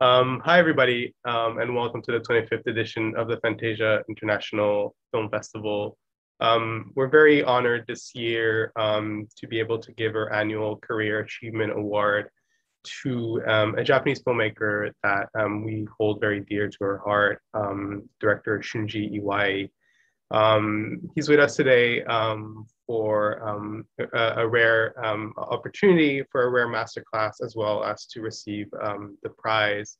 Um, hi, everybody, um, and welcome to the 25th edition of the Fantasia International Film Festival. Um, we're very honored this year um, to be able to give our annual Career Achievement Award to um, a Japanese filmmaker that um, we hold very dear to our heart, director Shunji Iwai. He's with us today for um, a, a, rare um, opportunity for a rare masterclass as well as to receive um, the prize.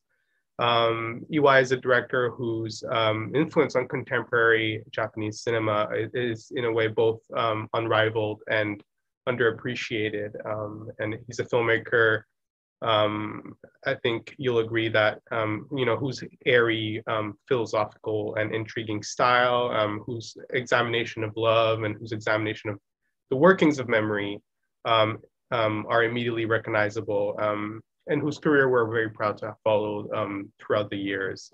Um, Iwai is a director whose um, influence on contemporary Japanese cinema is in a way both um, unrivaled and underappreciated. and he's a filmmaker um, I think you'll agree that um, you know whose airy, um, philosophical and intriguing style, um, whose examination of love and whose examination of the workings of memory um, um, are immediately recognizable, and whose career we're very proud to have followed throughout the years.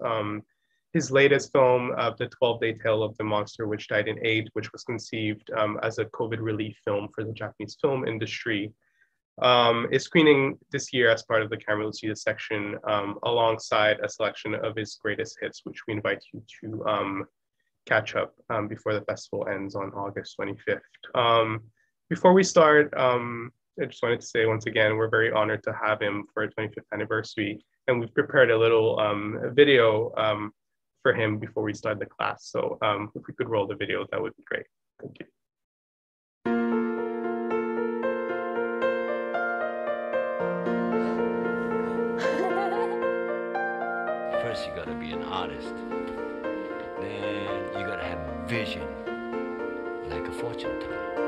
his latest film, uh, The 12 Day Tale of the Monster Which Died in 8, which was conceived as a COVID relief film for the Japanese film industry, um, is screening this year as part of the Camera Lucida section um, alongside a selection of his greatest hits, which we invite you to um, catch up um, before the festival ends on August 25th. Um, before we start, um, I just wanted to say once again, we're very honored to have him for a 25th anniversary. And we've prepared a little video for him before we start the class. So if we could roll the video, that would be great. Thank you. Artist. Then you gotta have vision, like a fortune teller.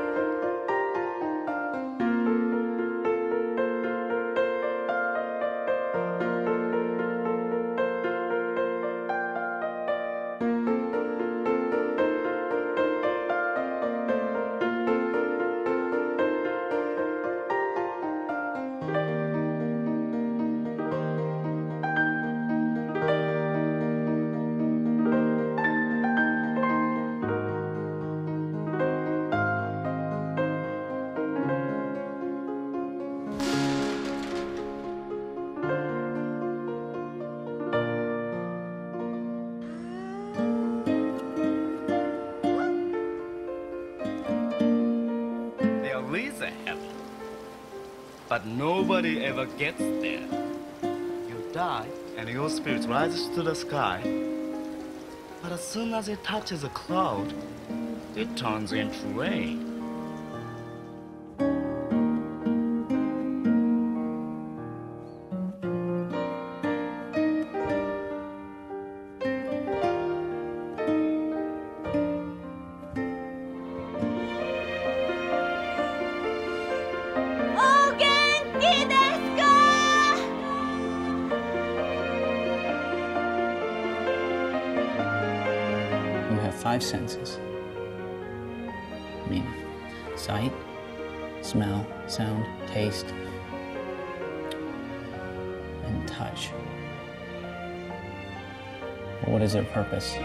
But nobody ever gets there. You die, and your spirit rises to the sky. But as soon as it touches a cloud, it turns into rain. Five senses. I mean, sight, smell, sound, taste, and touch. What is their purpose?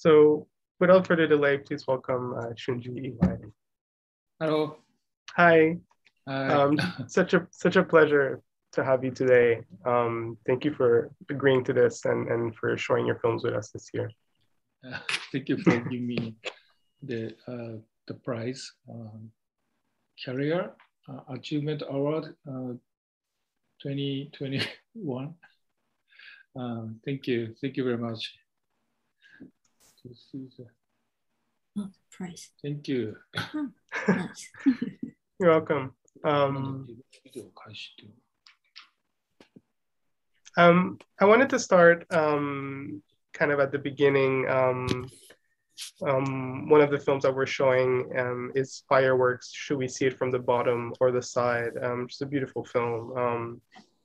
So without further delay, please welcome uh, Shunji Iwai. Hello. Hi. Hi. Um, such a such a pleasure to have you today. Um, thank you for agreeing to this and, and for showing your films with us this year. Uh, thank you for giving me the uh, the prize, um, Career uh, Achievement Award uh, 2021. Uh, thank you, thank you very much. This is, Oh, the price. thank you. Nice. You're welcome. Um, um, I wanted to start um, kind of at the beginning. Um, um, one of the films that we're showing um, is Fireworks. Should we see it from the bottom or the side? Um, it's a beautiful film.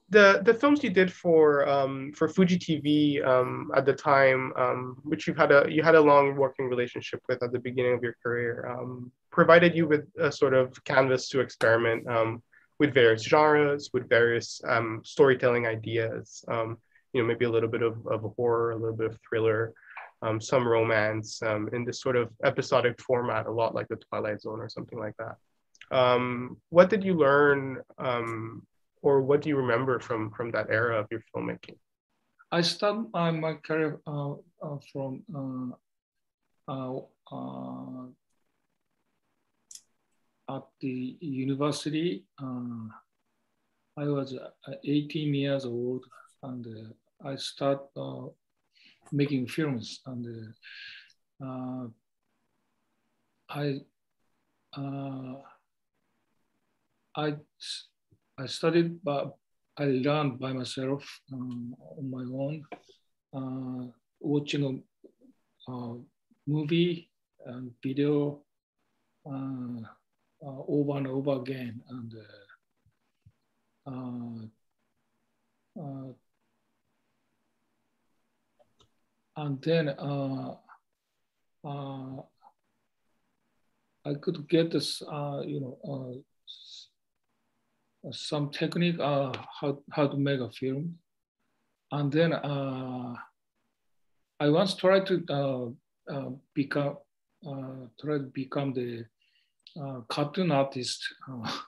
The the films you did for um, for Fuji TV um, at the time, um, which you've had a you had a long working relationship with at the beginning of your career, um, provided you with a sort of canvas to experiment um, with various genres, with various um, storytelling ideas. You know, maybe a little bit of, of horror, a little bit of thriller, some romance in this sort of episodic format, a lot like the Twilight Zone or something like that. What did you learn, or what do you remember from from that era of your filmmaking? I started my, career uh, uh, from uh, uh, uh, at the university. I was uh, 18 years old and I start uh, making films and I I I studied but I learned by myself um, on my own, uh, watching a, a movie and video uh, uh, over and over again, and uh, uh, and then uh, uh, I could get this, uh, you know, uh, some technique uh, how how to make a film, and then uh, I once tried to uh, uh, become uh, try to become the uh, cartoon artist. Uh,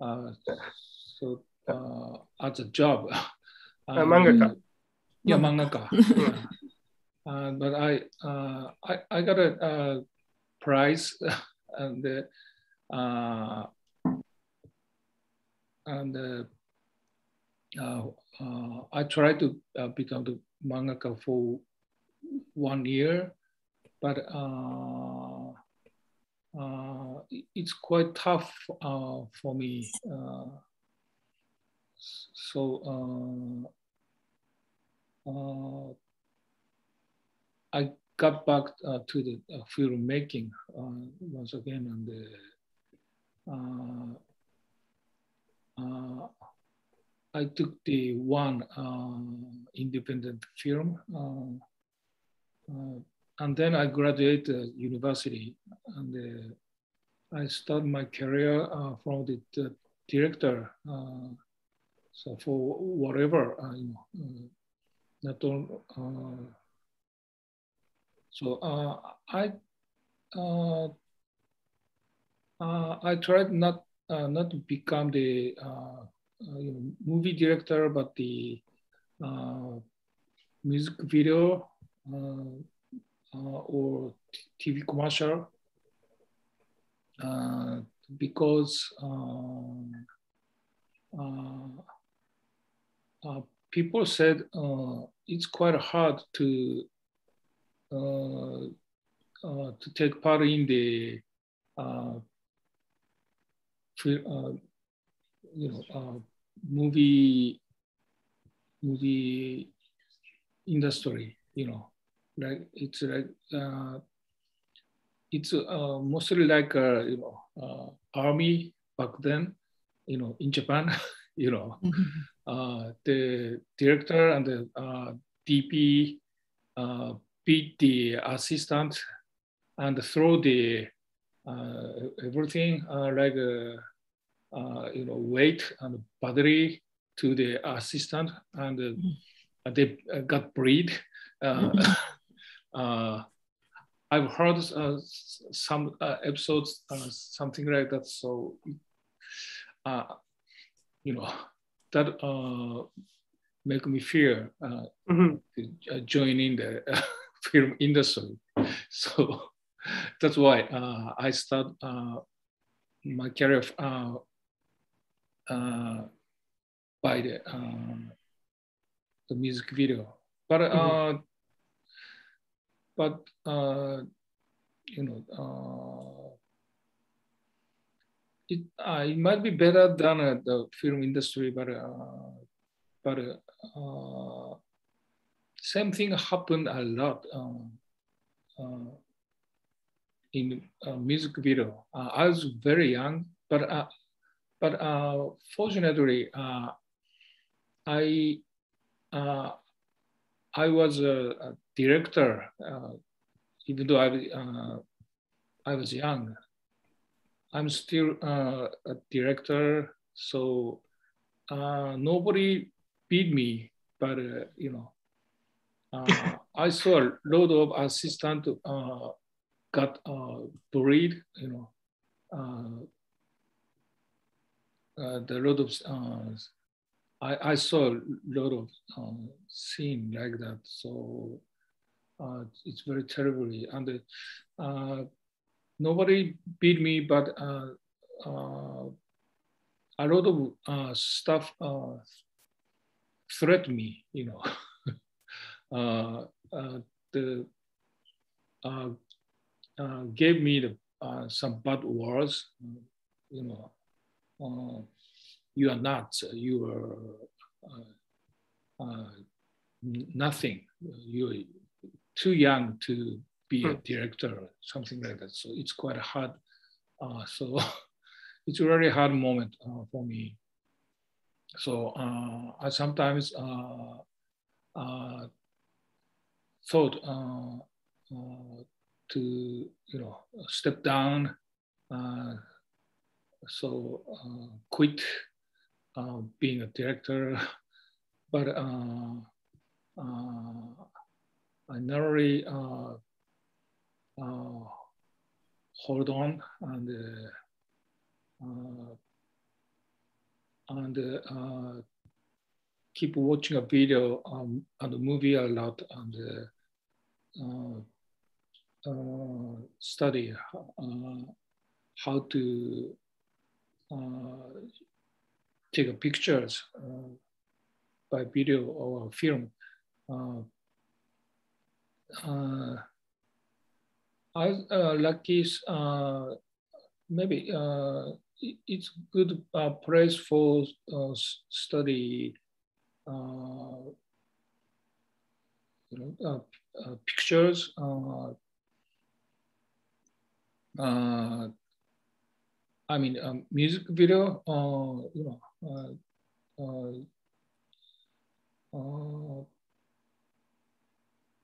uh, so uh, as a job, Uh, mangaka. Yeah, mangaka. uh, but I, uh, I I got a uh, prize and uh, and uh, uh, uh, I tried to become the mangaka for one year, but it's quite tough for me. So I got back uh, to the uh, filmmaking uh, once again, and uh, I took the one uh, independent film, uh, uh, and then I graduated university, and uh, I started my career from the, director. So for whatever, you know, not all. So I uh, I tried not uh, not to become the uh, uh, you know movie director, but the uh, music video or TV commercial because people said it's quite hard to uh, to take part in the uh, you know uh, movie movie industry you know like it's like uh, it's uh, mostly like uh, you know uh, army back then you know in japan you know. Uh, the director and the uh, dp uh, beat the assistant and throw the uh, everything uh, like uh, uh, you know weight and battery to the assistant and uh, they uh, got breed uh, uh, I've heard uh, some uh, episodes, uh, something like that. So, uh, you know, that uh, make me fear uh, Mhm. to uh, join in the film industry. So that's why uh, I start uh, my career uh, uh, by the uh, the music video. But uh, but uh, you know, uh, it uh, it might be better than uh, the film industry, but uh, but uh, same thing happened a lot uh, in uh, music video. Uh, I was very young, but uh, but fortunately, I I was a, a director, even though I I was young. I'm still uh, a director, so uh, nobody beat me, but uh, you know, I saw a lot of assistant got uh, bullied, you know, uh, uh, the lot of I, I saw a lot of uh, scene like that, so uh, it's very terribly and uh, nobody beat me, but uh, a lot of stuff uh, threat me, you know. the uh, gave me the, uh, some bad words, you know. Uh, you are not, You are uh, uh, nothing. You're too young to be a Hmm. director, something like that. So it's quite hard. Uh, so it's a very hard moment uh, for me. So uh, I sometimes uh, uh, thought uh, uh, to you know step down, uh, so uh, quit uh, being a director, but I uh, uh, hold on and and uh, keep watching a video um, and a movie a lot and uh, uh, study uh, how to uh, take pictures uh, by video or film. Uh, uh, I uh, lucky uh, maybe uh, it- it's good uh, place for uh, study. Uh, you know, uh, uh, pictures. Uh, I mean, um, music video. Uh, you know, uh, uh, uh,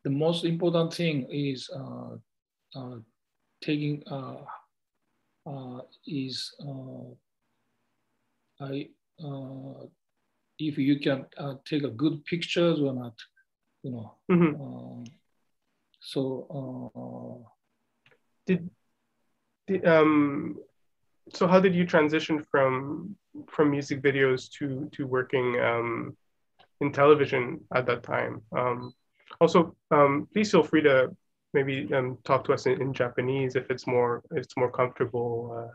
the most important thing is uh, uh, taking uh, uh, is uh, I uh, if you can uh, take a good pictures or not, you know. Mhm. Uh, so uh, did um so how did you transition from from music videos to to working um in television at that time? Um, also, um, please feel free to maybe um, talk to us in, in Japanese if it's more it's more comfortable uh,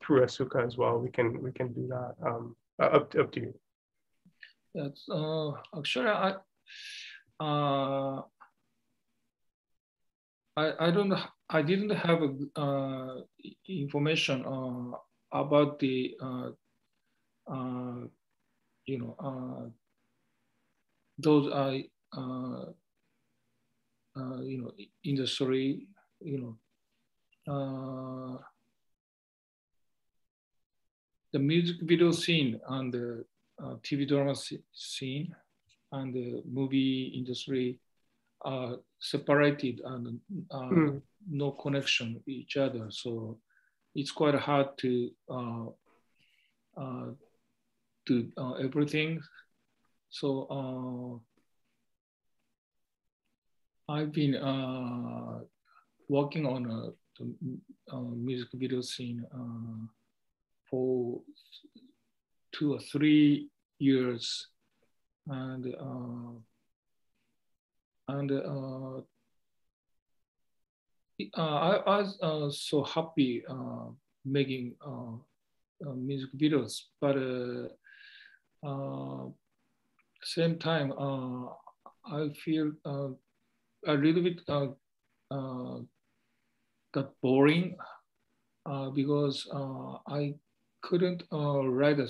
through Asuka as well. We can we can do that. Um, uh, up up to you. That's uh, actually I uh, I I don't I didn't have uh, information uh, about the uh, uh, you know uh, those I uh, you know industry you know the music video scene and the TV drama scene and the movie industry are separated and Mm. No connection with each other. So it's quite hard to uh, uh, do uh, everything. So uh, I've been uh, working on a, a music video scene uh, for two or three years, and uh, and uh, I, I was so happy making music videos, but same time, I feel a little bit uh, uh, got boring uh, because uh, I couldn't uh, write a,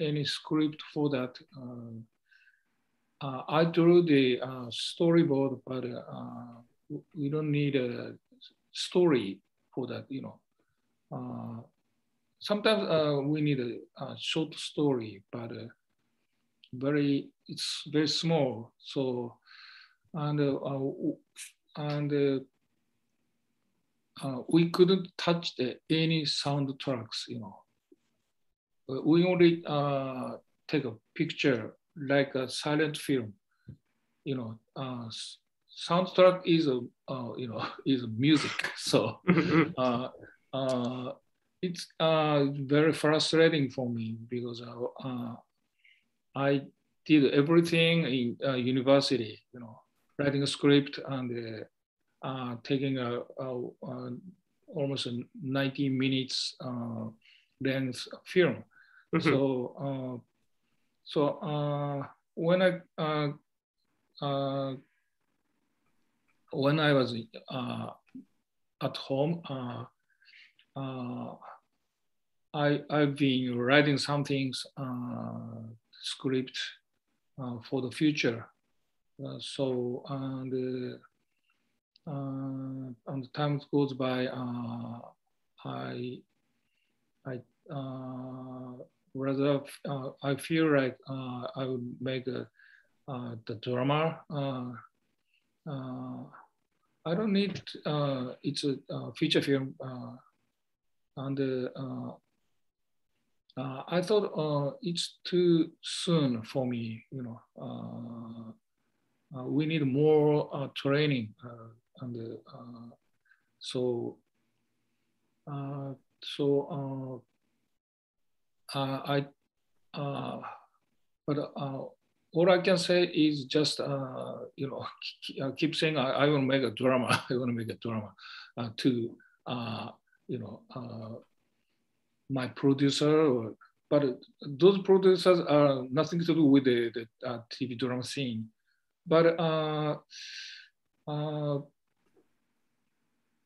any script for that. Uh, I drew the storyboard, but we don't need a story for that, you know. sometimes we need a, a, short story, but very it's very small. So and uh, and uh, we couldn't touch the, any soundtracks, you know. Uh, we only uh, take a picture like a silent film, you know. Uh, soundtrack is a uh, you know is music, so uh, uh, it's uh, very frustrating for me because uh, I did everything in uh, university, you know, writing a script and uh, uh, taking a, a, a, almost a 90 minutes uh, length film. Mm-hmm. So, uh, so uh, when I when I was uh, at home, uh, uh, I I've been writing some things script for the future uh, so and uh, and the time goes by, uh, I I rather I feel like I would make a, the drama. I don't need it's a feature film and uh, I thought uh, it's too soon for me, you know. Uh, uh, we need more uh, training uh, and so so I but all I can say is just uh, you know keep, keep saying I, I want to make a drama. I want to make a drama uh, to uh, you know my producer. Or, but those producers are nothing to do with the, the TV drama scene. But uh, uh,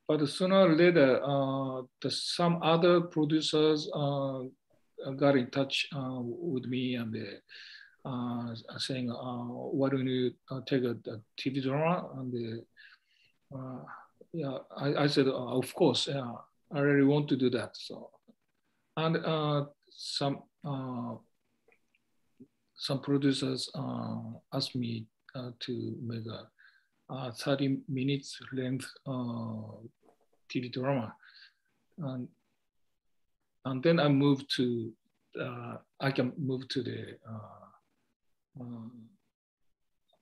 but sooner or later, uh, the, some other producers uh, got in touch uh, with me and they, uh, saying, "Why don't you take a, a, TV drama?" And yeah, I, I said, "Of course, yeah, I really want to do that." So, and some some producers asked me to make a 30 minutes length uh, TV drama. And, and then I moved to, uh, I can move to the,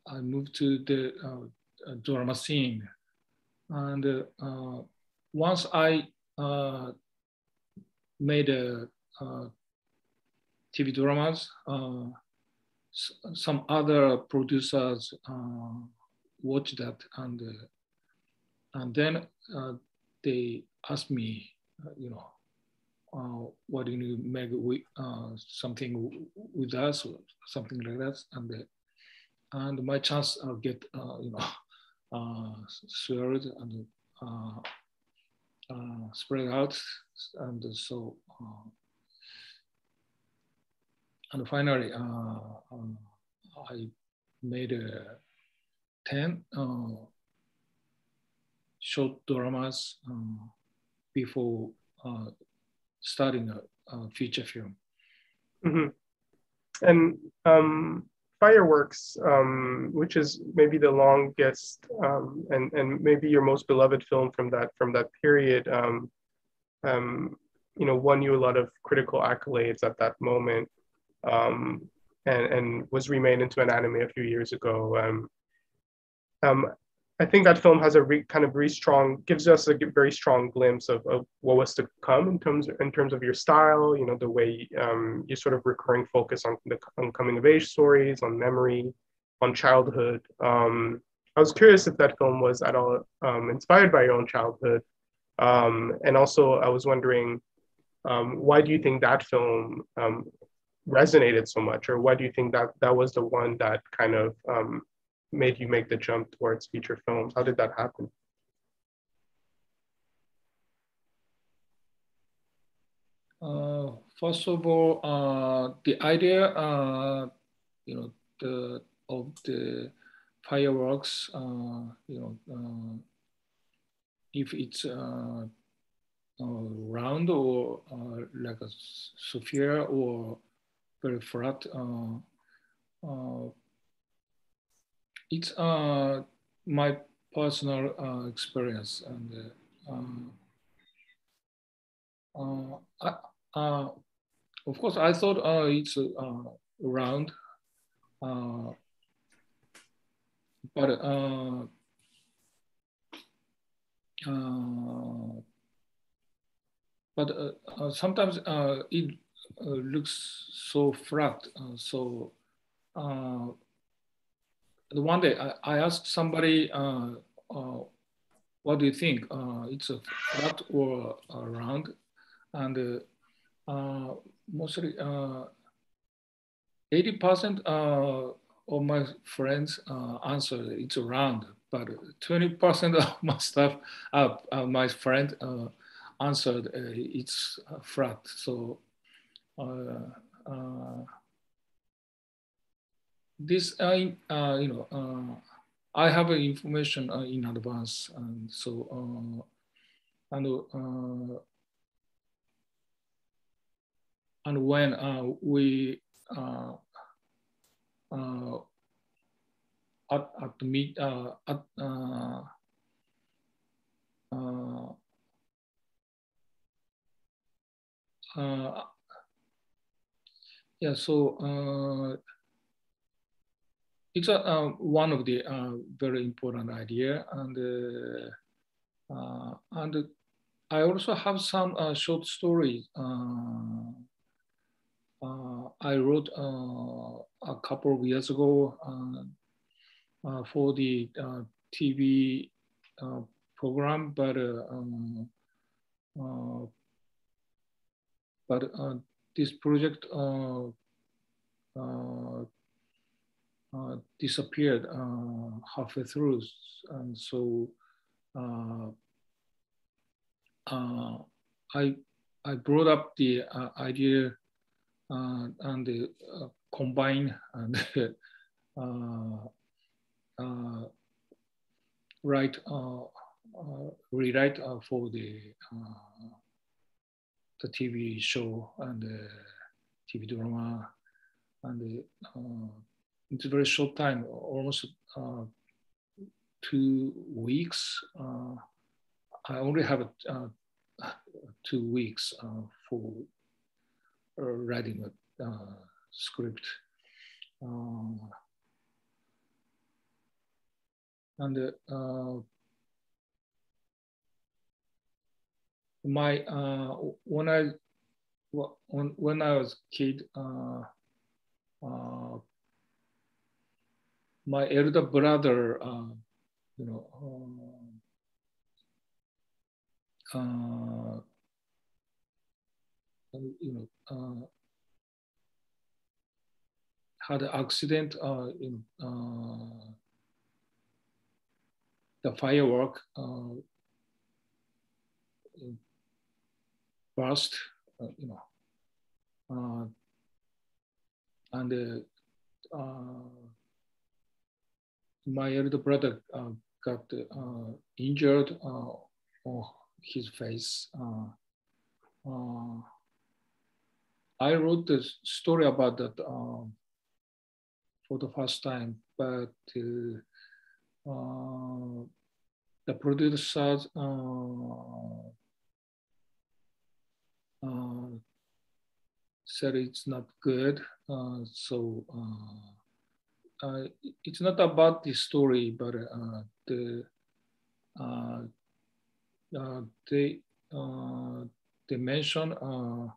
I moved to the drama scene. And once I made a, TV dramas. Uh, some other producers uh, watch that and uh, and then uh, they asked me, uh, you know, uh, do you make we, uh, something with us or something like that? And and my chance I'll get you know shared and spread out, and so and finally, uh, I made uh, 10 uh, short dramas uh, before uh, starting a, a, feature film. Mm-hmm. And um, Fireworks, um, which is maybe the longest um, and, and maybe your most beloved film from that from that period, um, um, you know, won you a lot of critical accolades at that moment um, and, and was remade into an anime a few years ago. Um, um, I think that film has a re, kind of very strong, gives us a very strong glimpse of, of what was to come in terms of, in terms of your style. You know, the way um, you sort of recurring focus on the on coming of age stories, on memory, on childhood. Um, I was curious if that film was at all um, inspired by your own childhood, um, and also I was wondering um, why do you think that film um, resonated so much, or why do you think that that was the one that kind of made you make the jump towards feature films? How did that happen? Uh, first of all, uh, the idea, uh, you know, the of the fireworks, uh, you know, uh, if it's uh, round or like a sphere or very flat, it's uh, my personal uh, experience and uh, uh I, uh, of course I thought uh, it's round but but sometimes it looks so flat so one day I, I asked somebody, uh, uh, what do you think? Uh, it's a flat or a round? And uh, mostly 80% uh, uh, of my friends answered it's a round, but 20% of my stuff, my friend answered it's flat. So this uh, uh, you know uh, I have information uh, in advance, and so uh, and uh, and when we at at the meet at yeah so it's a, uh, one of the uh, very important idea and uh, uh and I also have some uh, short stories. I wrote a couple of years ago for the TV program, but um, but this project uh, disappeared uh, halfway through. And so uh, I, I brought up the idea and the, combine and write uh, rewrite uh, for the uh, the TV show and the TV drama and the it's a very short time, almost uh, two weeks. Uh, I only have uh, two weeks uh, for uh, writing a uh, script. and my when I when when I was a kid, my elder brother, uh, you know, uh, uh, you know, uh, had an accident uh, in the firework burst, you know, and my elder brother uh, got uh, injured uh, on his face. I wrote the story about that um, for the first time, but the producers uh, uh, said it's not good. Uh, so uh, it's not about the story, but uh, the uh, uh, they uh, they mention uh,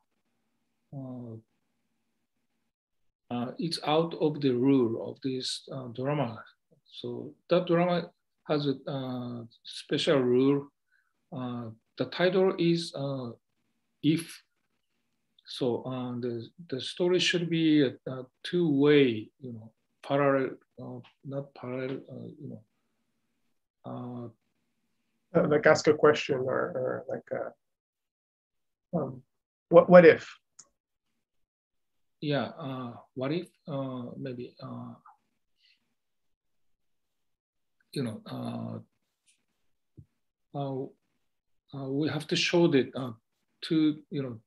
it's out of the rule of this drama. So that drama has a special rule. The title is If. So the, the story should be a, a two-way, you know, parallel, uh, not parallel, uh, you know. Uh, Uh, like ask a question or, or like a, um, what what if? yeah, uh, what if uh, maybe, uh, you know, uh, uh, uh, we have to show that uh, two, you know,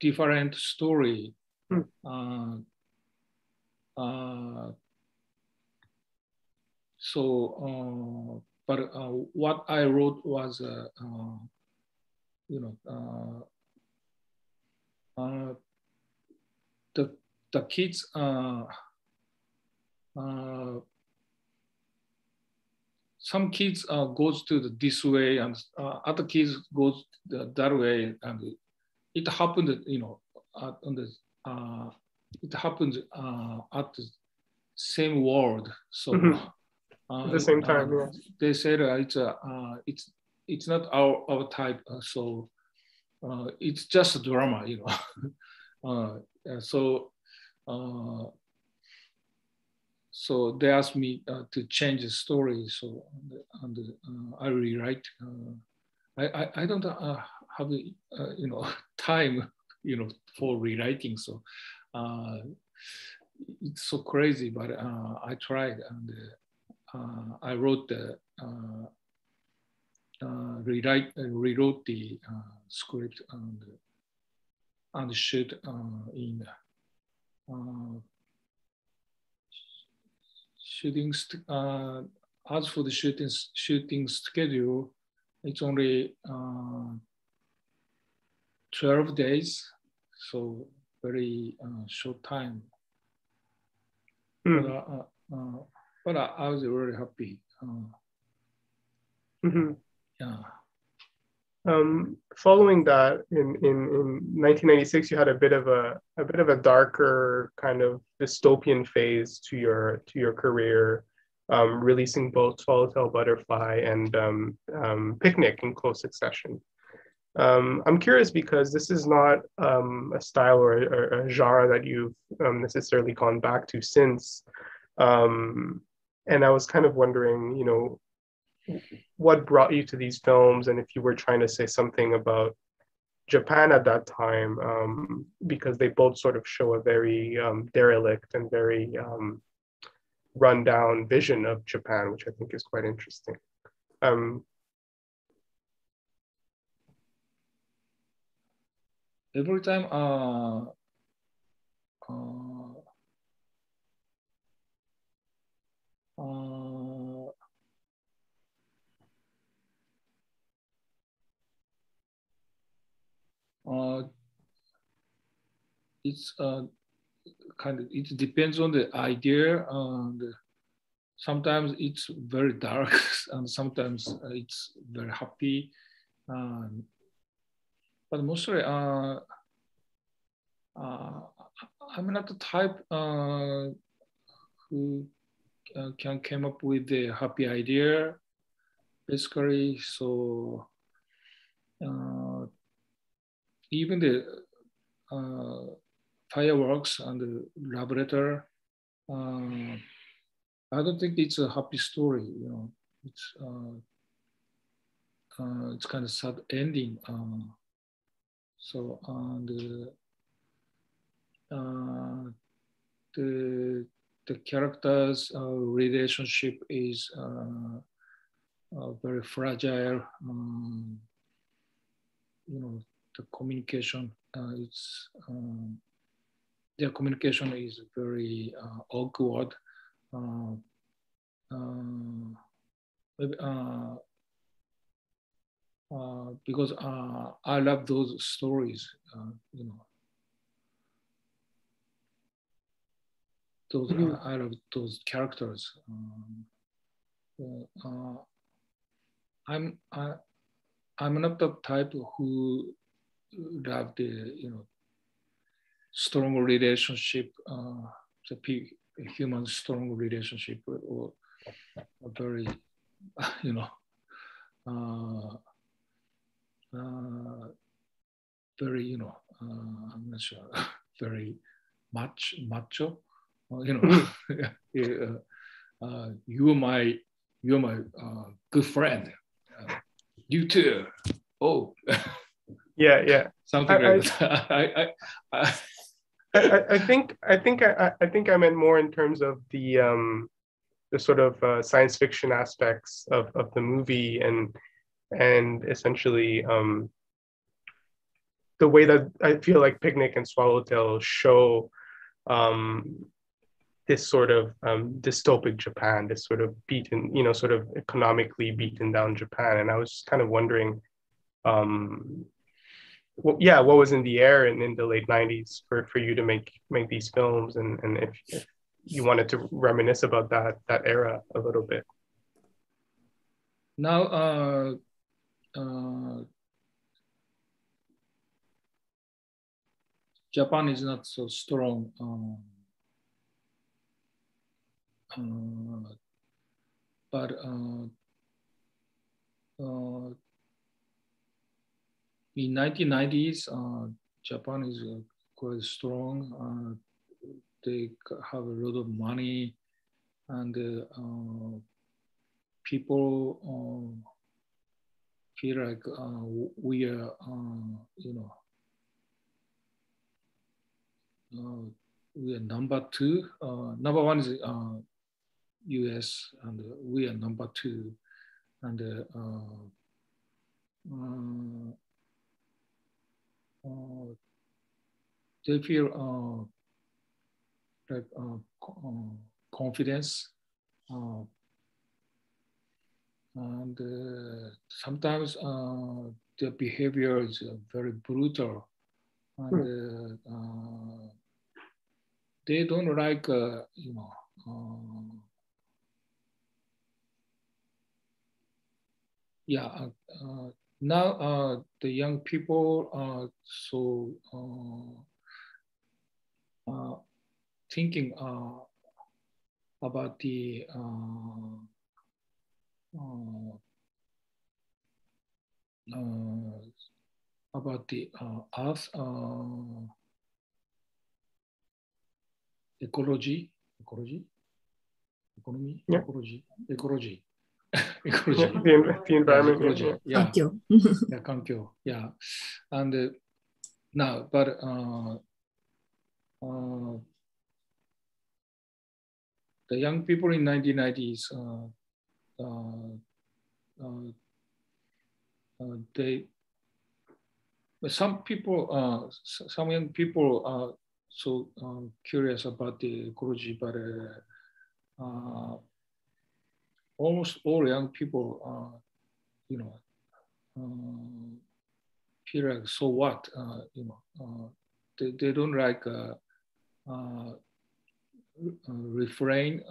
different story. Hmm. Uh, uh, so, uh, but uh, what I wrote was, uh, uh, you know, uh, uh, the the kids uh, uh, some kids uh, goes to the, this way and uh, other kids goes the, that way and it happened you know at, on the uh, it happened uh, at the same world so Mhm. uh, At the same uh, time, yeah. they said uh, it's a uh, it's it's not our our type uh, so uh, it's just a drama you know uh, uh, so uh, so they asked me uh, to change the story so and, and uh, i rewrite uh, I, I i don't uh, have uh, you know time you know for rewriting so uh, it's so crazy but uh, i tried and uh, i wrote the uh, uh, rewrite uh, rewrote the uh, script and and shoot uh, in uh, shooting. Uh, as for the shooting shooting schedule, it's only uh, twelve days, so very uh, short time. Hmm. But, uh, uh, but I, I was really happy. Uh, Mhm. yeah. Um, following that, in, in, in 1996, you had a bit of a, a bit of a darker kind of dystopian phase to your to your career, um, releasing both Swallowtail Butterfly and um, um, Picnic in close succession. Um, I'm curious because this is not um, a style or, or a genre that you've um, necessarily gone back to since. Um, and I was kind of wondering, you know, what brought you to these films and if you were trying to say something about Japan at that time, um, because they both sort of show a very um, derelict and very rundown vision of Japan, which I think is quite interesting. Um, every time uh, uh, uh, uh, it's uh, kind of it depends on the idea and sometimes it's very dark and sometimes uh, it's very happy but mostly uh, uh, I'm not the type uh, who uh, can come up with a happy idea, basically. So uh, even the uh, fireworks and the uh, I don't think it's a happy story. You know, it's it's kind of sad ending. So and uh, the the characters uh, relationship is uh, uh, very fragile. Um, you know, the communication uh, is um, their communication is very uh, awkward. Maybe, uh, because uh, I love those stories, uh, you know. those Mhm. uh, I love those characters. Um, uh, uh, I'm I, I'm not the type who love the you know strong relationship, uh, the pe- human strong relationship or a very you know very you know uh, I'm not sure. Very much macho. Uh, you know yeah, uh, you're my you're my uh, good friend. Uh, you too. Oh. Yeah, yeah. something I- like that. I, I, I, I, think I think I, I- I think I meant more in terms of the um the sort of uh, science fiction aspects of, of the movie and and essentially um the way that I feel like Picnic and Swallowtail show um this sort of um, dystopic Japan, this sort of beaten, you know, sort of economically beaten down Japan. And I was just kind of wondering, um, well, yeah, what was in the air in, in the late '90s for, for you to make make these films, and and if, if you wanted to reminisce about that that era a little bit. now uh, uh, Japan is not so strong. Um, uh, but uh, uh, in 1990s, uh, Japan is uh, quite strong. Uh, they have a lot of money, and uh, people uh, feel like uh, we are, uh, you know, uh, we are number two. Uh, number one is uh, U.S. and we are number two, and uh, uh, uh, they feel uh, like uh, co- uh, confidence. And uh, sometimes uh, their behavior is uh, very brutal. And uh, uh, they don't like uh, you know uh, yeah now uh, the young people are so uh, uh, thinking uh, about the uh, uh, about the uh, earth uh, ecology, ecology, economy, yeah. ecology, ecology. ecology. Yeah, the, the environment. Yeah. Yeah. yeah, Yeah. And uh, now, but uh, uh, the young people in 1990s, uh, they, but some people, uh, some young people are so um, curious about the ecology, but uh, uh, almost all young people, uh, you know, uh, feel like so what, uh, you know, uh, they, they don't like uh, uh, uh, refrain,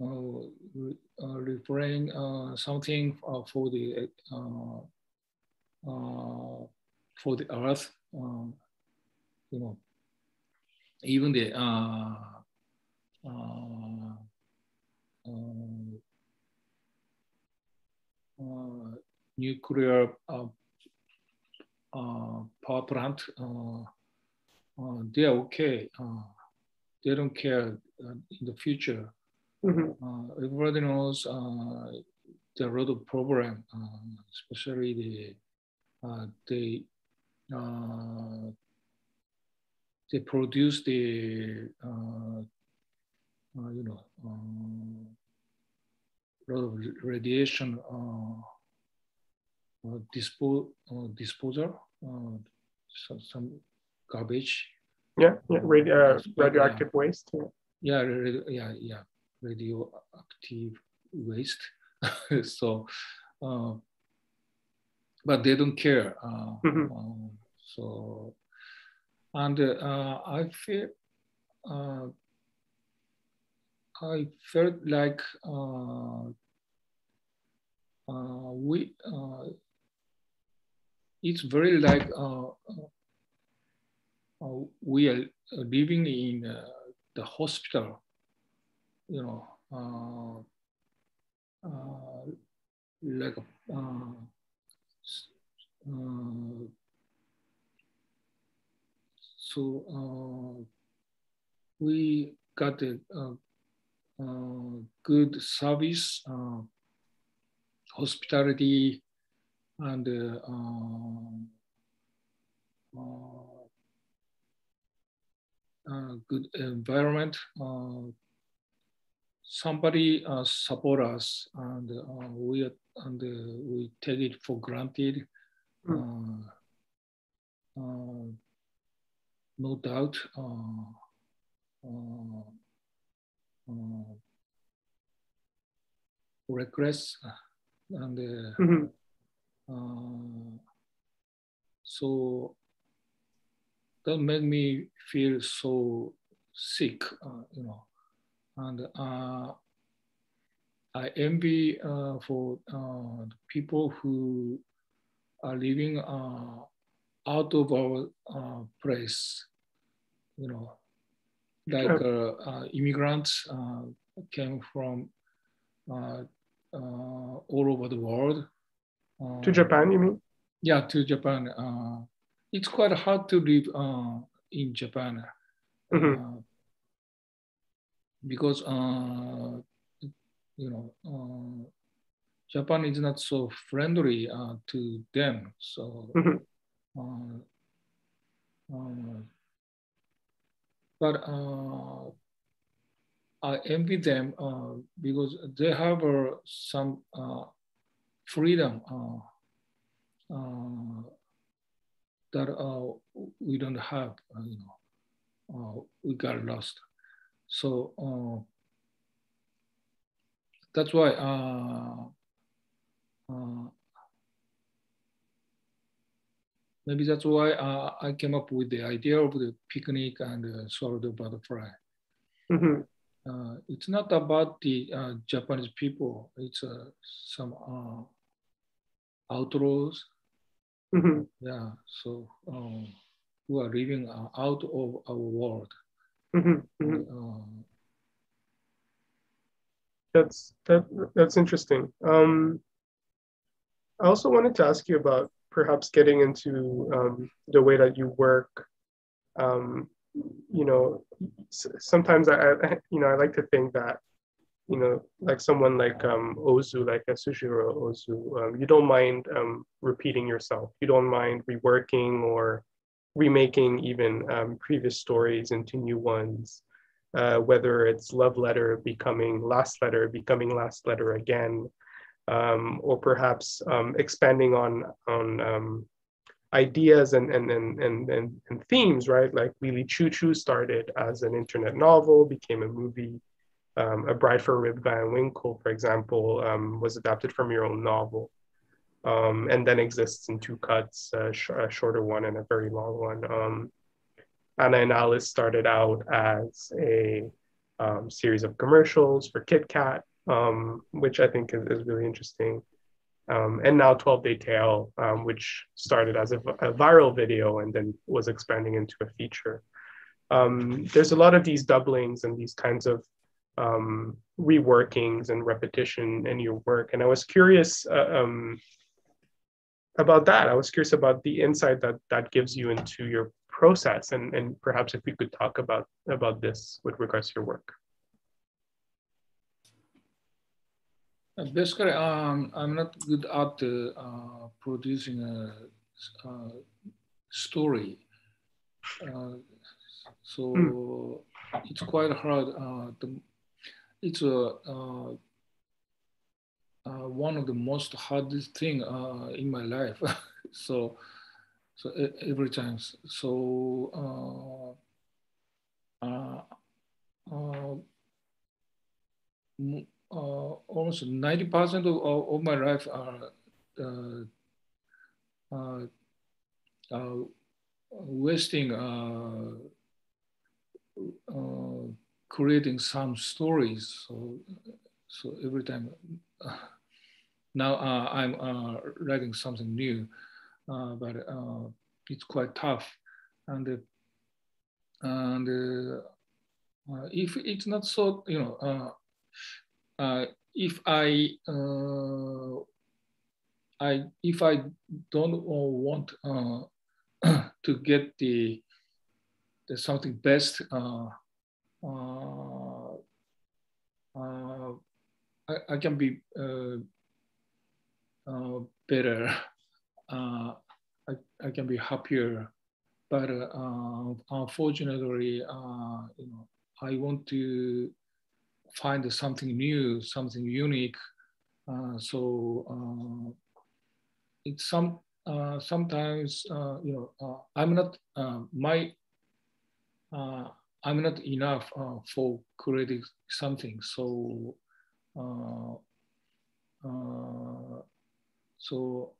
uh, uh, uh, re- uh, something for the uh, uh, for the earth, um, you know, even the nuclear power plant, they are okay. Uh, they don't care in the future. Mhm. Uh, everybody knows uh, a lot of problem, uh, especially the uh, they uh, they produce the uh, uh, you know uh, lot of radiation uh, uh, dispo- uh, disposal, uh, so, some garbage. Yeah, yeah, radi- uh, radioactive waste. Yeah. Yeah, yeah, yeah, radioactive waste. so, uh, but they don't care. Uh, Mhm. uh, so, and uh, I feel, uh, I felt like uh, uh, we, uh, it's very like uh, uh, we are living in uh, the hospital, you know, uh, uh, like uh, so we got a, a, a good service, hospitality, and uh, uh, good environment. Uh, somebody uh, support us, and we and we take it for granted. Mm. no doubt. regrets and mm -hmm. so that made me feel so sick, uh, you know, and uh, I envy uh, for uh, people who are living uh, out of our uh, place, you know, like immigrants came from all over the world. to Japan, you mean? Yeah, to Japan it's quite hard to live uh, in Japan mm-hmm. Because uh, you know uh, Japan is not so friendly uh, to them. So, mm-hmm. Uh, but I envy them because they have some freedom that uh, we don't have, uh, you know, uh, we got lost. So uh, that's why uh, uh, maybe that's why I came up with the idea of the picnic and the swallow the butterfly. Mm -hmm. it's not about the Japanese people. It's some outlaws Mm-hmm. Yeah, so um, who are living uh, out of our world. Mm-hmm. Mm-hmm. Uh, that's that. That's interesting. Um, I also wanted to ask you about perhaps getting into um, the way that you work. Um, you know, sometimes I, I, you know, I like to think that you know, like someone like um, Ozu, like Yasuhiro Ozu, um, you don't mind um, repeating yourself. You don't mind reworking or remaking even um, previous stories into new ones. Uh, whether it's love letter becoming last letter, becoming last letter again, um, or perhaps um, expanding on on ideas and and, and and and and themes, right? Like Lily Chou-Chou started as an internet novel, became a movie um, A Bride for Rip Van Winkle, for example, um, was adapted from your own novel um, and then exists in two cuts, a, sh- a, shorter one and a very long one. Um, Hana and Alice started out as a um, series of commercials for Kit Kat, um, which I think is, is really interesting. and now 12 Day Tale, which started as a, a, viral video and then was expanding into a feature. there's a lot of these doublings and these kinds of um, reworkings and repetition in your work. And I was curious uh, um, about that. I was curious about the insight that that gives you into your process, and and perhaps if we could talk about about this with regards to your work. Uh, basically, um, I'm not good at uh, producing a, a story, uh, so mm. it's quite hard. Uh, the, it's a, uh, uh, one of the most hardest thing uh, in my life. so, so every time. So, uh, uh, uh, almost 90% of, of my life are wasting uh, uh, creating some stories. So, so every time uh, now uh, I'm uh, writing something new, uh, but uh, it's quite tough. And and uh, if it's not so, you know, if I I if I don't want to get the, the something best uh, uh, I, I, can be uh, better. I, I can be happier, but unfortunately, you know, I want to find something new, something unique. Uh, so uh, it's some uh, sometimes you know I'm not my I'm not enough uh, for creating something. So, uh, uh, so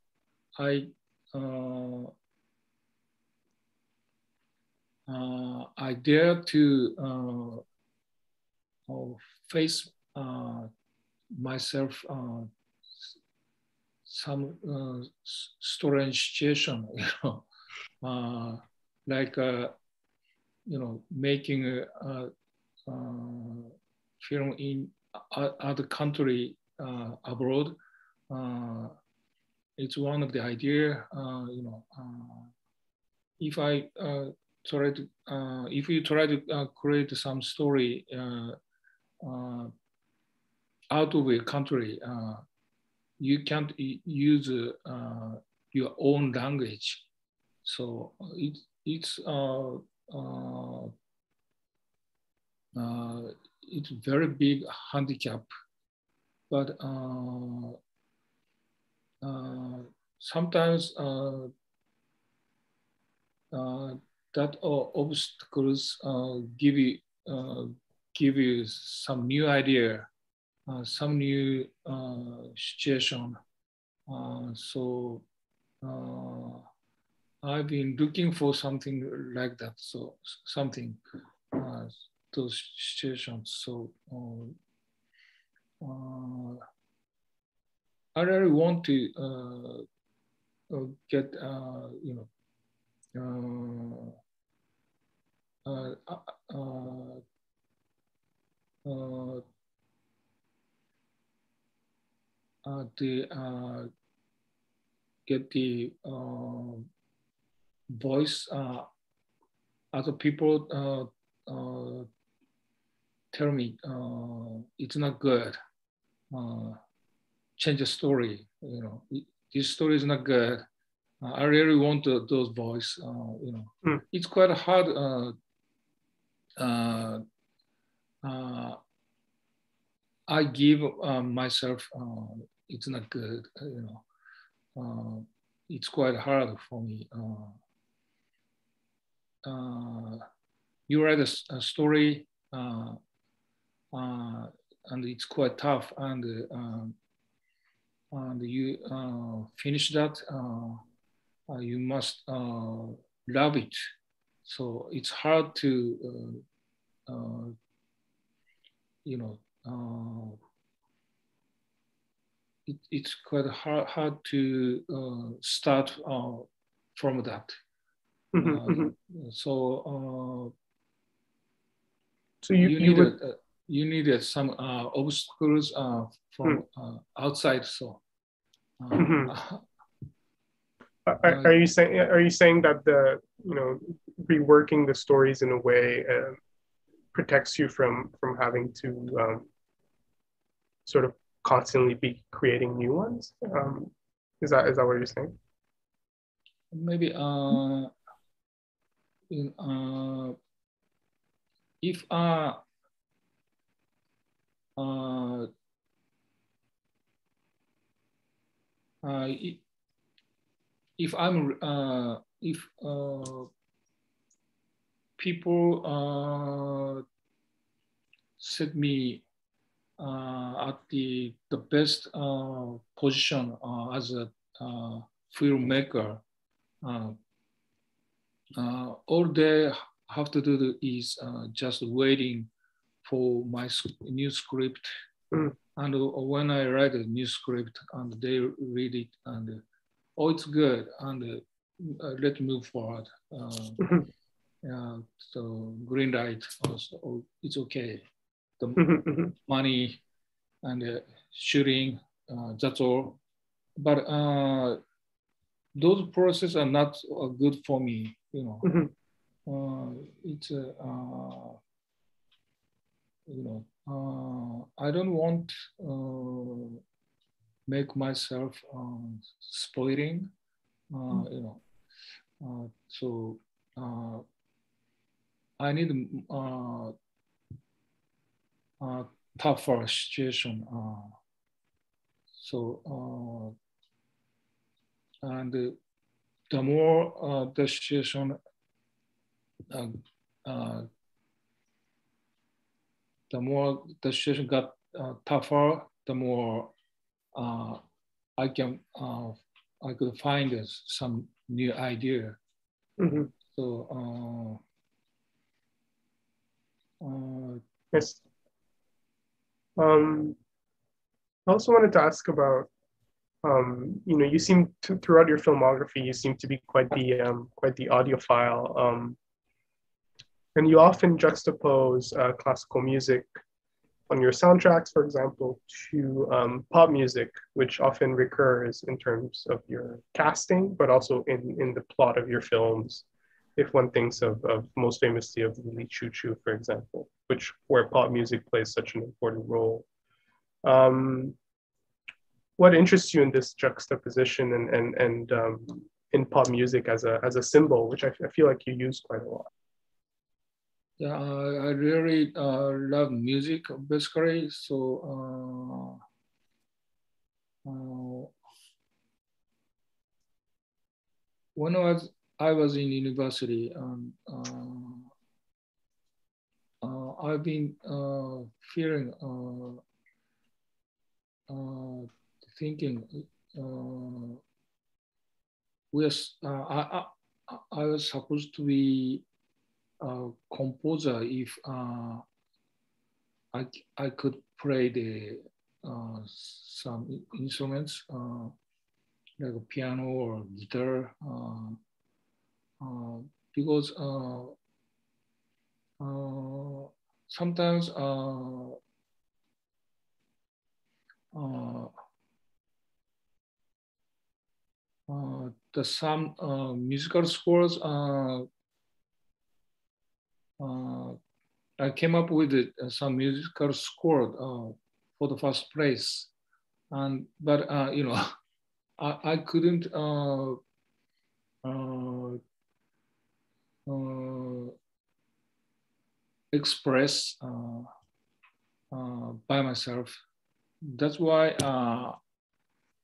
I uh, uh, I dare to uh, face myself some strange situation, you know, like you know, making a, a, a film in other country uh, abroad. Uh, it's one of the idea, uh, you know, if I try to, if you try to create some story out of a country, you can't use uh, your own language. So it, it's uh, uh, uh, it's very big handicap, but uh, Uh, sometimes uh, uh, that obstacles give you give you some new idea, some new situation. so I've been looking for something like that. So something, uh, those situations. So uh, uh, I really want to uh, uh, get, uh, you know, uh, uh, uh, the get the um, voice uh, other people tell me it's not good. Uh, change the story. You know, this story is not good. Uh, I really want the, those voice. you know, mm. it's quite hard. I give myself. it's not good. You know, it's quite hard for me uh, you write a, a story uh, uh, and it's quite tough and um, and you finish that you must love it so it's hard to you know uh, it, it's quite hard, hard to uh, start uh, from that. Mm-hmm, uh, mm-hmm. So, uh, so you, you, you would... uh, you needed some obstacles from mm. outside. So, mm-hmm. are, are, you saying are you saying that the you know reworking the stories in a way uh, protects you from from having to um, sort of constantly be creating new ones um, is that is that what you're saying maybe uh, in, uh, if uh, uh, uh, if I'm uh, if uh, people uh, set me uh, at the the best uh, position uh, as a uh, filmmaker, uh, uh, all they have to do is uh, just waiting for my new script. Mm. And when I write a new script and they read it and oh, it's good, and uh, let's move forward. Uh, yeah, so green light also, oh, it's okay. The money and uh, shooting, uh, that's all. But uh, those processes are not uh, good for me, you know. Uh, it's, uh, you know, I don't want make myself spoiling, mm. you know. Uh, so uh, I need uh, uh tougher situation. Uh, so uh, and the more the situation, the more the situation got tougher, the more I can I could find some new idea. Mm-hmm. So, uh, uh, yes. Um, I also wanted to ask about, um, you know, you seem to, throughout your filmography, you seem to be quite the um, quite the audiophile, um, and you often juxtapose uh, classical music on your soundtracks, for example, to um, pop music, which often recurs in terms of your casting, but also in, in the plot of your films. If one thinks of, of most famously of Li Chou-Chou, for example, which where pop music plays such an important role. Um, what interests you in this juxtaposition and and and um, in pop music as a as a symbol, which I feel like you use quite a lot. Yeah, I really uh, love music basically. So uh, uh, when I was I was in university, um, uh, uh, I've been uh, feeling, thinking. was I, I I was supposed to be uh, composer if uh, I, I could play the uh, some instruments uh, like a piano or guitar uh, uh, because sometimes the some musical scores I came up with uh, some musical score uh, for the first place, and but you know, I, I couldn't express by myself. That's why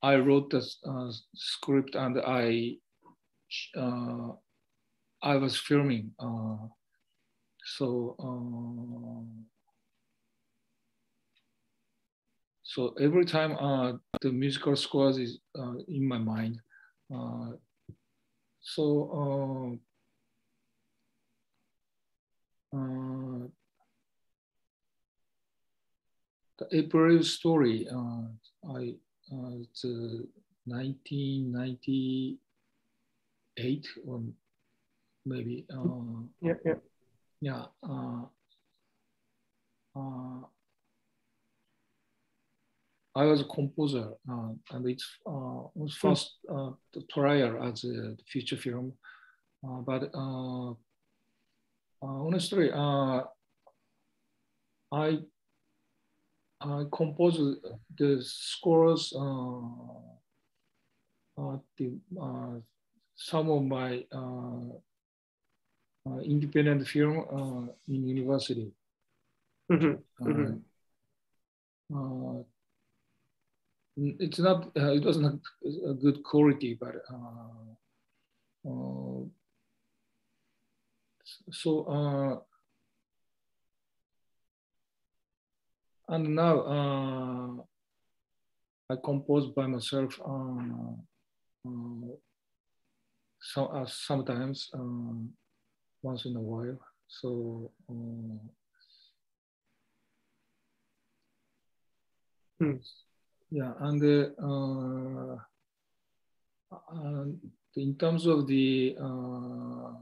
I wrote the uh, script and I uh, I was filming uh, so, uh, so every time uh, the musical scores is uh, in my mind. Uh, so, uh, uh, the April story, I it's 1998 or maybe. yeah, yeah yeah, uh, uh, I was a composer, uh, and it uh, was hmm. first uh, trial as a feature film, uh, but uh, uh, honestly, uh, I I composed the scores. Uh, uh, the, uh, some of my uh, uh, independent film uh, in university. Mm-hmm. Mm-hmm. Uh, it's not, it was not a good quality, but so and now uh, I compose by myself uh, uh, some uh, sometimes um, once in a while. So uh, Hmm. yeah, and uh, uh, in terms of the uh,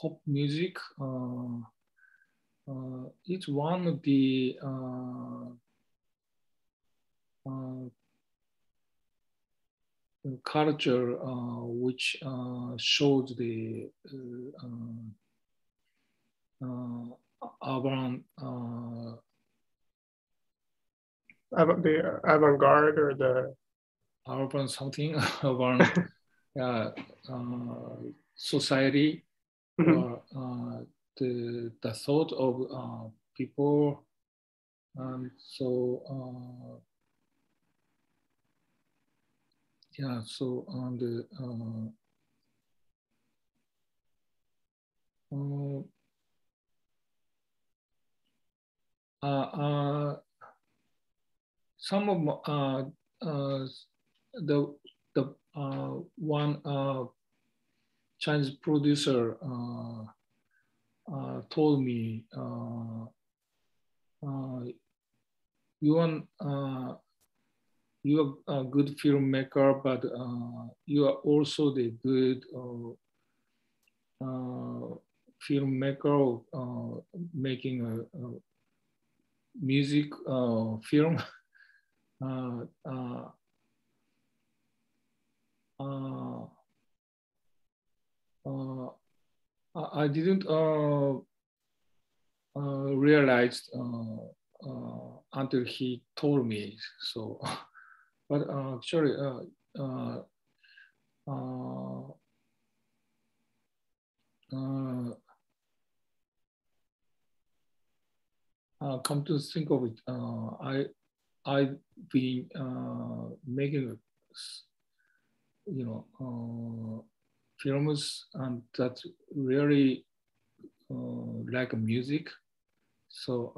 pop music, uh, uh, it's one of the uh, uh, culture uh, which uh, shows the uh, uh, uh, Avant- the avant-garde or the urban something urban uh, uh, society Mhm. or uh, the the thought of uh, people and so uh, yeah so on the uh, uh, uh, uh, some of uh, uh, the the uh, one uh, Chinese producer told me you want uh, you are a good filmmaker, but uh, you are also the good uh, uh, filmmaker uh, making a, a music uh, film. I didn't realize until he told me. So, but uh, actually, uh, come to think of it, I I've been making, you know, films and that really like music. So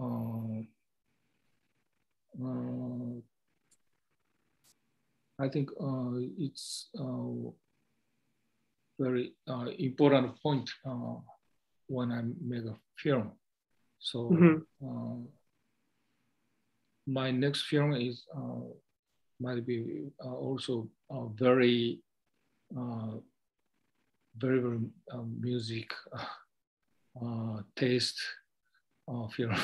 uh, I think uh, it's uh, very uh, important point uh, when I make a film. So Mhm. uh, my next film is uh, might be uh, also very, uh, very very uh, music uh, taste uh, film.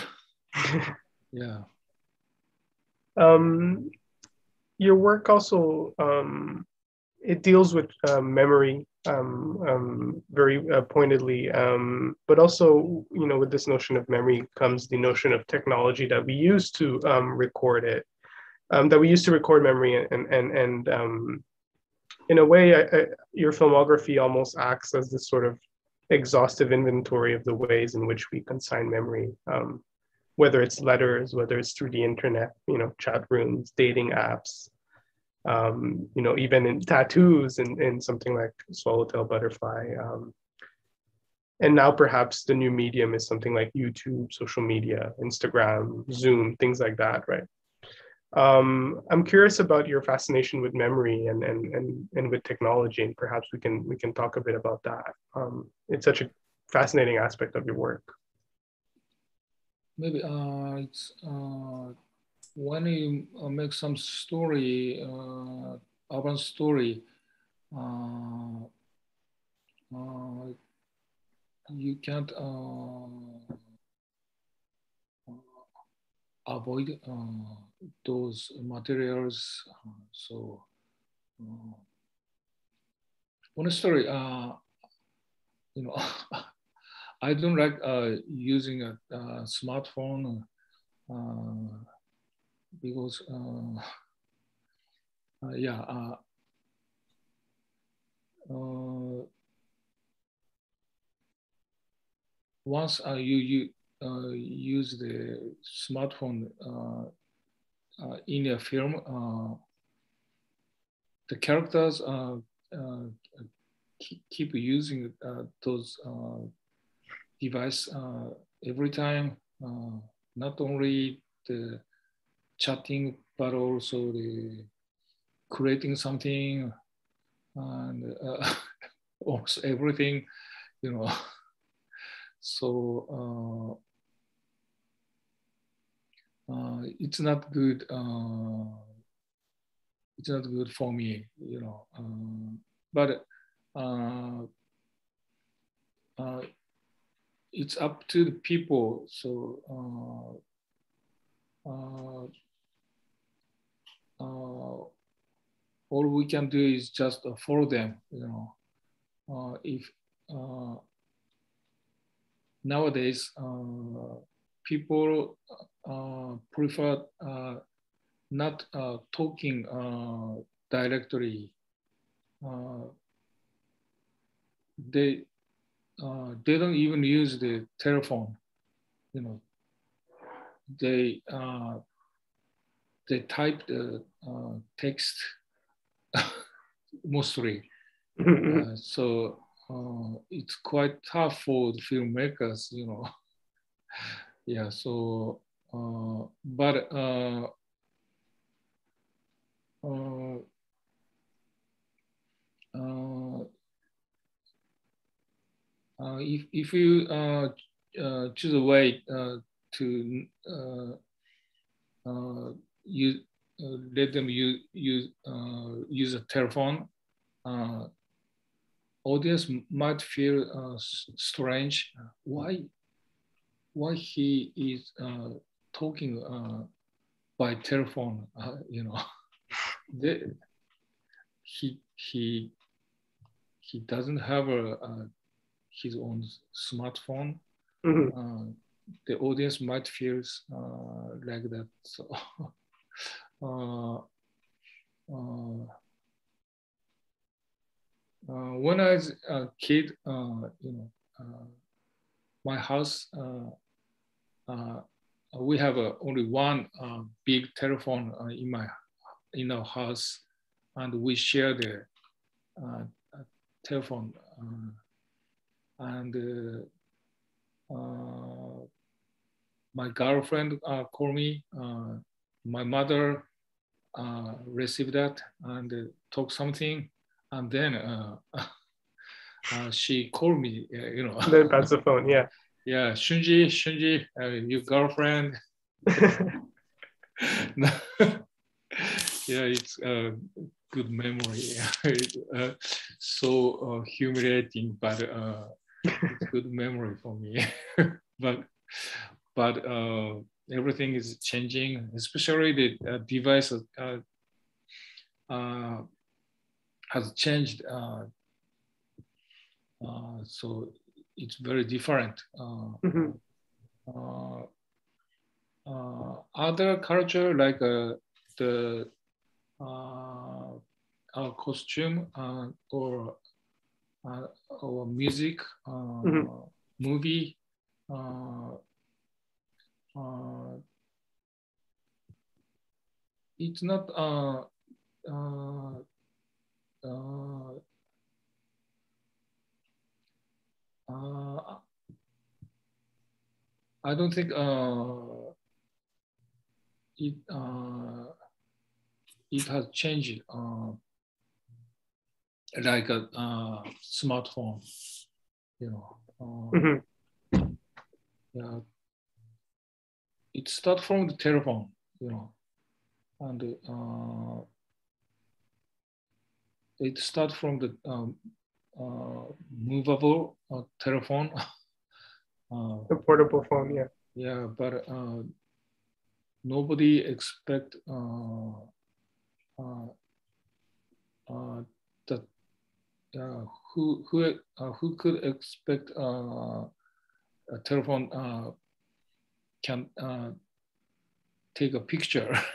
yeah. Um, your work also um, it deals with um, memory um, um, very uh, pointedly, um, but also you know with this notion of memory comes the notion of technology that we use to um, record it, um, that we use to record memory, and and and in a way, I, I, your filmography almost acts as this sort of exhaustive inventory of the ways in which we consign memory. Whether it's letters, whether it's through the internet, you know, chat rooms, dating apps, um, you know, even in tattoos and in, in something like Swallowtail Butterfly. Um, and now perhaps the new medium is something like YouTube, social media, Instagram, Zoom, things like that, right? Um, I'm curious about your fascination with memory and, and, and, and with technology, and perhaps we can we can talk a bit about that. Um, it's such a fascinating aspect of your work. maybe uh, it's uh, when you uh, make some story, uh, urban story, uh, uh, you can't uh, avoid uh, those materials. So, honestly, uh, you know, I don't like using a, uh smartphone uh, because, uh, uh, yeah, uh, uh once uh, you, you uh, use the smartphone in a film, uh, the characters keep, using those device every time, not only the chatting, but also the creating something and uh, almost everything, you know. so uh, uh, it's not good. Uh, it's not good for me, you know. Uh, but uh, it's up to the people. So all we can do is just uh, follow them. You know, uh, if uh, nowadays uh, people uh, prefer uh, not uh, talking uh, directly. Uh, they uh, they don't even use the telephone. You know, they uh, they type the uh, text mostly. Uh, so uh, it's quite tough for the filmmakers, you know. yeah. So, uh, but uh, uh, uh, if if you uh, uh, choose a way uh, to uh, uh, use let them use use uh, use a telephone, uh, audience might feel uh, strange. Why why he is uh, talking uh, by telephone? Uh, you know, they, he he he doesn't have a, a his own smartphone. Mhm. Uh, the audience might feel uh, like that. So, uh, uh, uh, when I was a kid, uh, you know, uh, my house, uh, uh, we have uh, only one uh, big telephone uh, in my in our house, and we share the uh, uh, telephone. Uh, and uh, uh, my girlfriend uh, called me. Uh, my mother uh, received that and uh, talked something, and then uh, uh, she called me. uh, you know, then that's the phone. Yeah. yeah, Shunji, Shunji, uh, your girlfriend. yeah, it's a good memory. Uh, so uh, humiliating, but uh, it's good memory for me. but but uh, everything is changing, especially the uh, device uh, uh, has changed. Uh, uh, so it's very different. Uh, uh, uh, other culture like uh, the uh, our costume uh, or uh, or music uh, Mhm. movie uh, it's not uh, uh, uh, uh, I don't think uh, it uh, it has changed uh, like a uh, smartphone, you know. Uh, Mhm. yeah, it starts from the telephone, you know, and uh, it starts from the um, uh, movable uh, telephone. uh, The portable phone. Yeah. yeah, but uh, nobody expect uh, uh, uh, that uh, who who uh, who could expect uh, a telephone uh, can uh, take a picture.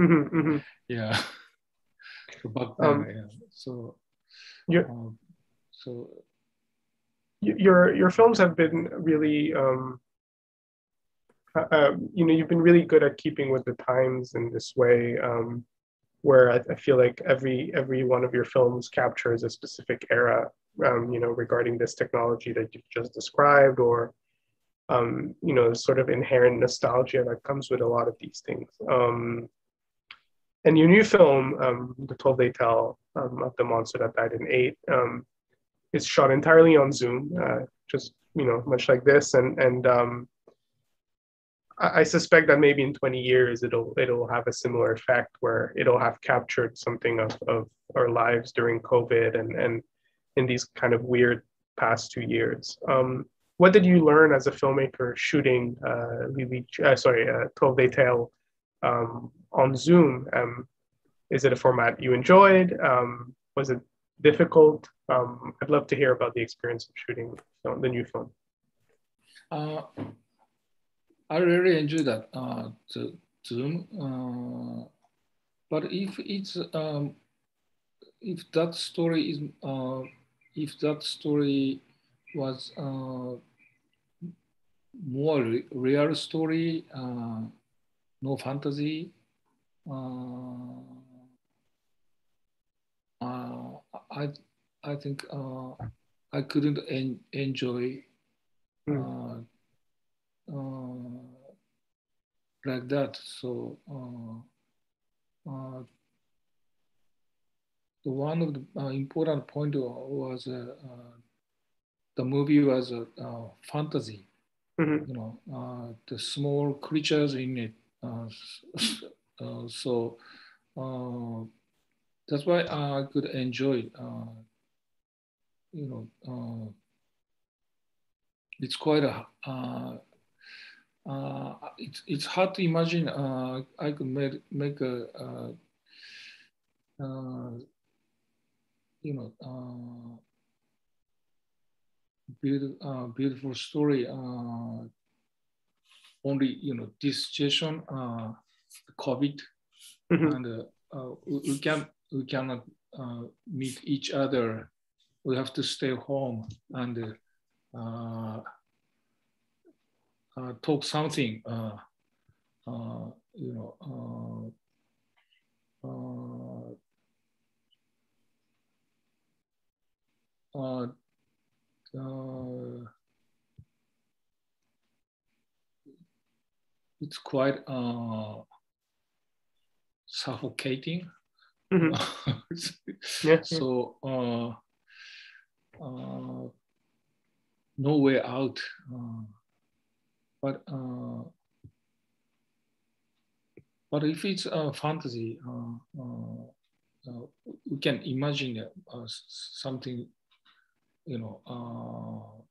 Mhm, mhm. yeah. Back then, Um, yeah. So, Your um, so your your films have been really um, uh, uh, you know you've been really good at keeping with the times in this way um, where I, I feel like every every one of your films captures a specific era um, you know regarding this technology that you've just described or um, you know sort of inherent nostalgia that comes with a lot of these things um, and your new film um, the 12 Day Tale um, of the monster that died in eight um, it's shot entirely on Zoom, uh, just you know, much like this, and and um, I, I suspect that maybe in 20 years it'll it'll have a similar effect where it'll have captured something of, of our lives during COVID and and in these kind of weird past two years. Um, what did you learn as a filmmaker shooting uh, uh, sorry, uh, 12 Day Tale um, on Zoom? Um, is it a format you enjoyed? Um, was it difficult? Um, I'd love to hear about the experience of shooting the new film. Uh, I really enjoy that uh, the Zoom. Uh, but if it's um, if that story is uh, if that story was uh, more re real story, uh, no fantasy. Uh, uh, I I think uh, I couldn't en enjoy mm. like that. So the one of the uh, important point was uh, uh, the movie was a fantasy. Mm-hmm. You know, the small creatures in it. so that's why I could enjoy. you know, it's quite a. Uh, it's it's hard to imagine uh, I could make make a uh, you know, uh, beautiful, uh, beautiful story. Uh, only, you know, this situation, uh, COVID, mm-hmm. and uh, uh, we can we cannot uh, meet each other. We have to stay home and uh, uh, talk something. Uh, uh, you know. Uh, it's quite uh, suffocating. Mm-hmm. yeah, so uh, uh, no way out. Uh, but uh, but if it's a fantasy, uh, uh, uh, we can imagine uh, something you know uh,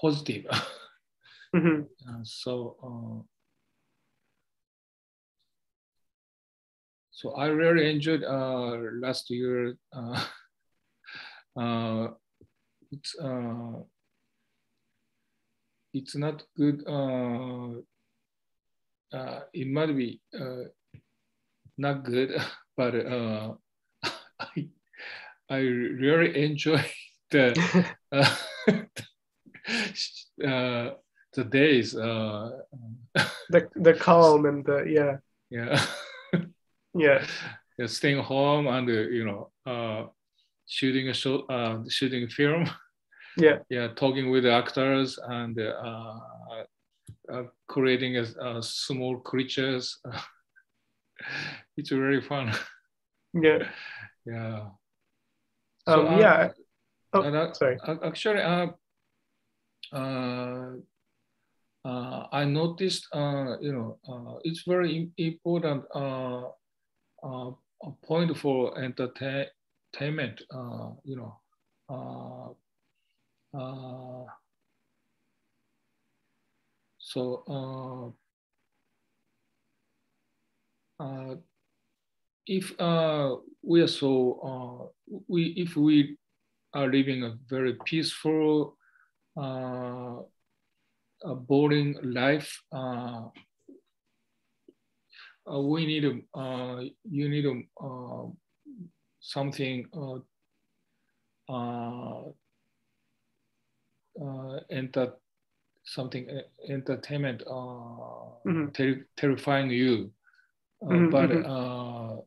positive. mm-hmm. uh, so uh, so I really enjoyed uh, last year. Uh, uh, it's it's not good. it might be not good, but I I really enjoy the uh, uh, the days uh, the the calm and the yeah. Yeah. Yeah. Yeah staying home and uh, you know uh, shooting a show uh, shooting film. Yeah. Yeah talking with the actors and uh, uh, creating a, a small creatures. It's very fun. Yeah. Yeah. Um, so, yeah Oh, uh, sorry. Actually, uh, uh, uh, I noticed, uh, you know, uh, it's very important uh, uh, a point for entertainment, uh, you know. Uh, uh, so uh, uh, if uh, we are so uh, we if we are living a very peaceful, uh, a boring life. Uh, uh, we need uh, you need uh, something uh, uh, uh, enter something entertainment uh, mm-hmm. ter- terrifying you, uh, mm-hmm, but mm-hmm. Uh,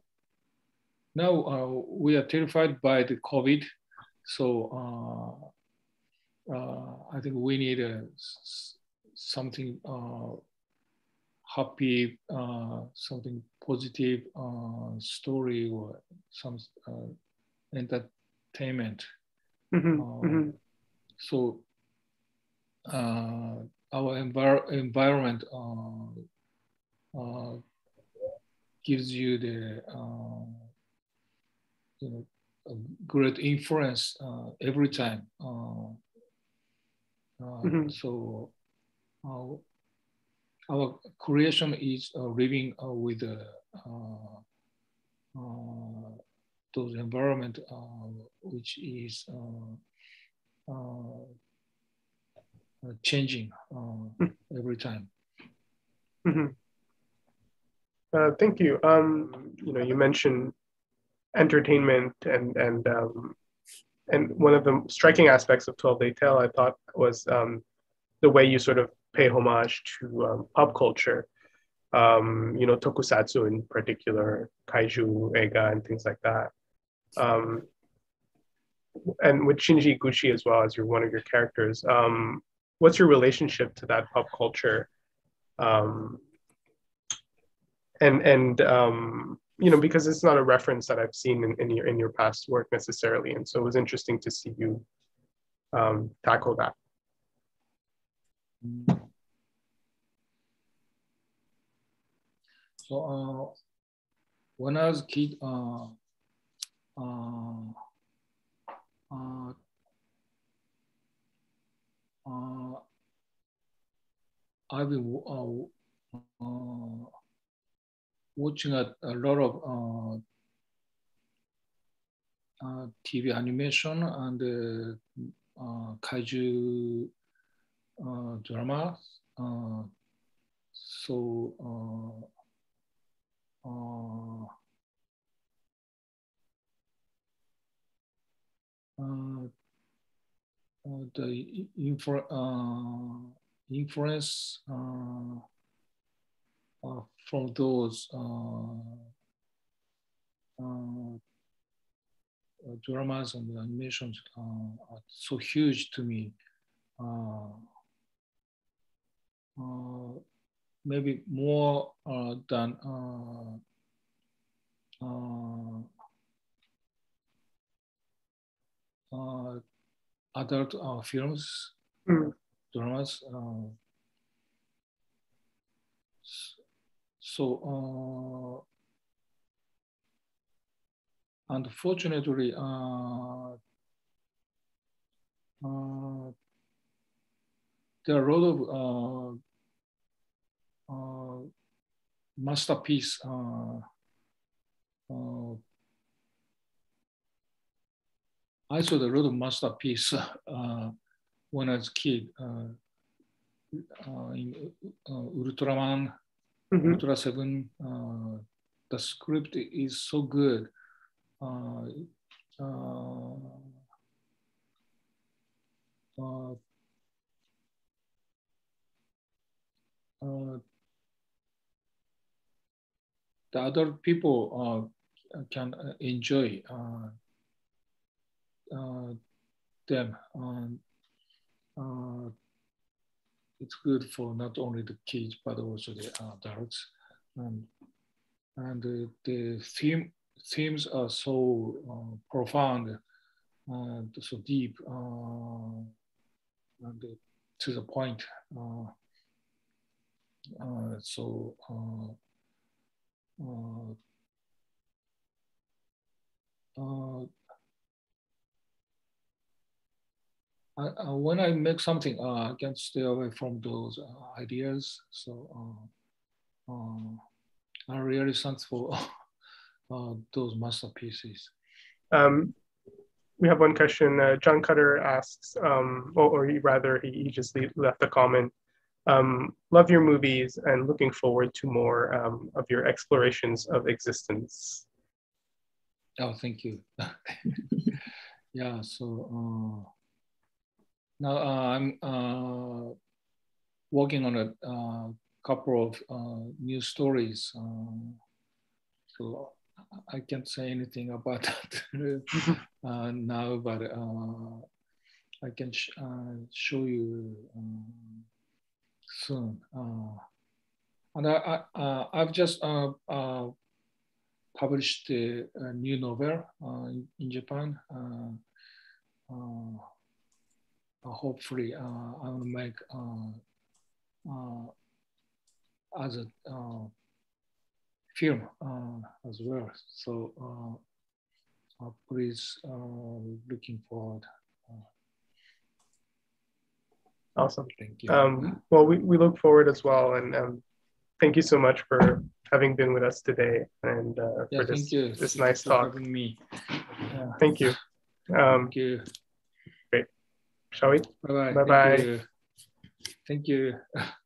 now uh, we are terrified by the COVID so uh, uh, I think we need something uh, happy, something positive story or some entertainment. Mhm, Uh, mhm, So uh, our envir- environment uh, uh, gives you the uh, you know great influence uh, every time. Uh, uh, Mhm. So our creation is uh, living uh, with uh, uh, uh, those environment uh, which is uh, uh, uh, changing uh, every time. mhm. Uh, thank you. Um, you know, you mentioned entertainment and and um, and one of the striking aspects of 12 Day Tale, I thought, was um, the way you sort of pay homage to um, pop culture. Um, you know, tokusatsu in particular, kaiju, eiga, and things like that. Um, and with Shinji Higuchi as well as you're one of your characters. Um, what's your relationship to that pop culture? Um, and and um, you know because it's not a reference that I've seen in, in your in your past work necessarily, and so it was interesting to see you um, tackle that. So uh, when I was a kid, uh, uh, I've been uh, uh, watching a, a lot of uh, uh, TV animation and uh, uh, kaiju uh, drama. Uh, so the info, uh, influence from those uh, uh, uh, dramas and animations uh, are so huge to me. Uh, uh, maybe more uh, than uh, uh, uh, adult uh, films, Mm. dramas. Uh, s- so, uh, unfortunately, uh, uh, there are a lot of masterpiece I saw a lot of masterpiece uh, when I was a kid. Uh, uh, in Ultraman, Mhm. Ultra Seven, uh, the script is so good. Uh, uh, uh, uh, the other people uh, can enjoy them. Um, it's good for not only the kids but also the adults, and and uh, the theme themes are so uh, profound and so deep uh, and to the point. Uh, so. Uh, uh, uh, I, uh, when I make something, uh, I can't stay away from those uh, ideas. So uh, uh, I'm really thankful for uh, those masterpieces. Um, we have one question. Uh, John Cutter asks, um, or, or he rather, he, he just le- left a comment. Um, love your movies and looking forward to more um, of your explorations of existence. Oh, thank you. yeah, so uh, now uh, I'm uh, working on a uh, couple of uh, new stories. So I can't say anything about that uh, now, but uh, I can sh- uh, show you um, soon. Uh, and I, I, uh, I've just uh, uh, published a, a new novel uh, in, in, Japan. Uh, uh, hopefully uh, I will make uh, uh, as uh, film uh, as well. So uh, uh, please uh, looking forward. Uh, Awesome. thank you. Um, well, we, we look forward as well. And um, thank you so much for having been with us today and uh, yeah, for this, thank you. this nice talk. me. Yeah, Thank you. Um, thank you. Shall we? Bye bye. Bye-bye. Thank you. Thank you.